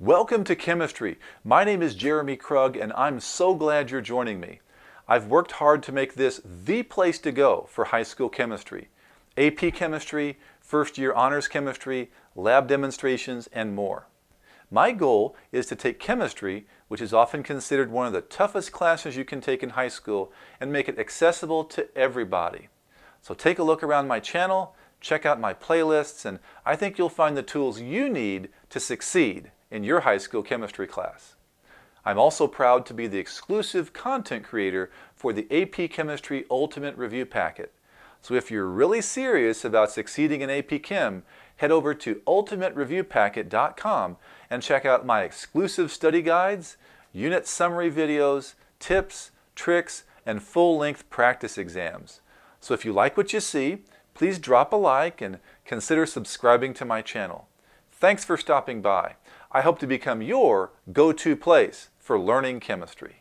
Welcome to Chemistry. My name is Jeremy Krug and I'm so glad you're joining me. I've worked hard to make this the place to go for high school chemistry. AP Chemistry, first year honors chemistry, lab demonstrations, and more. My goal is to take chemistry, which is often considered one of the toughest classes you can take in high school, and make it accessible to everybody. So take a look around my channel, check out my playlists, and I think you'll find the tools you need to succeed in your high school chemistry class. I'm also proud to be the exclusive content creator for the AP Chemistry Ultimate Review Packet. So if you're really serious about succeeding in AP Chem, head over to ultimatereviewpacket.com and check out my exclusive study guides, unit summary videos, tips, tricks, and full-length practice exams. So if you like what you see, please drop a like and consider subscribing to my channel. Thanks for stopping by. I hope to become your go-to place for learning chemistry.